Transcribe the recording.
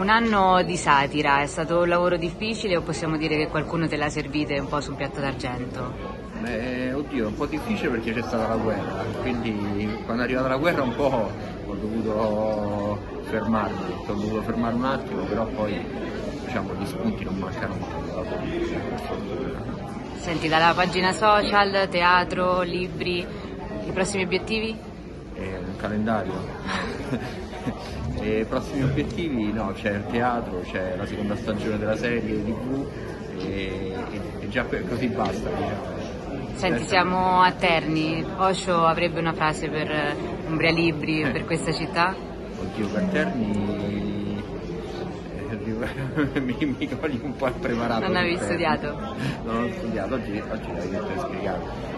Un anno di satira, è stato un lavoro difficile o possiamo dire che qualcuno te l'ha servita un po' su un piatto d'argento? Beh, oddio, un po' difficile perché c'è stata la guerra, quindi quando è arrivata la guerra un po' ho dovuto fermarmi, ho dovuto fermare un attimo, però poi diciamo gli spunti non mancano mai. Senti, dalla pagina social, teatro, libri, i prossimi obiettivi? Eh, un calendario. E prossimi obiettivi no, c'è il teatro, c'è la seconda stagione della serie tv e, e già così basta diciamo. Senti, siamo a Terni, Osho avrebbe una frase per Umbria Libri, per questa città? Oddio, per Terni mi, mi cogli un po' impreparato. Non avevi studiato? Non ho studiato, oggi, oggi l'hai detto spiegato.